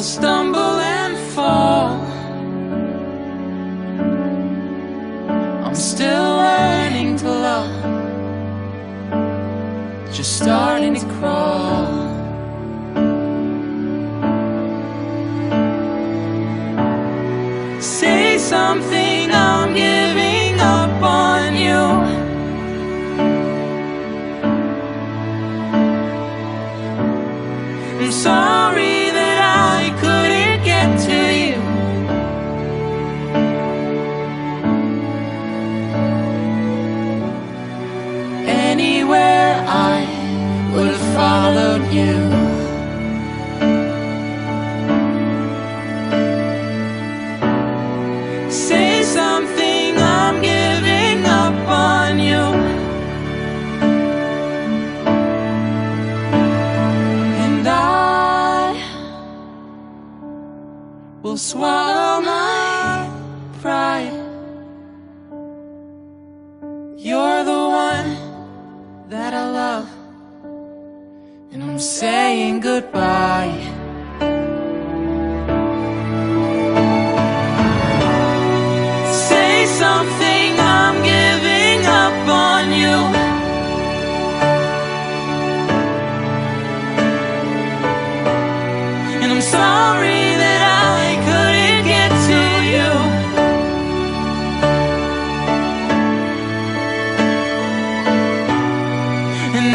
Will stumble and fall. I'm still learning to love, just starting to crawl. Say something, Anywhere I would have followed you. Say something, I'm giving up on you. And I will swallow my pride. Saying goodbye. Say something, I'm giving up on you. And I'm sorry that I couldn't get to you. And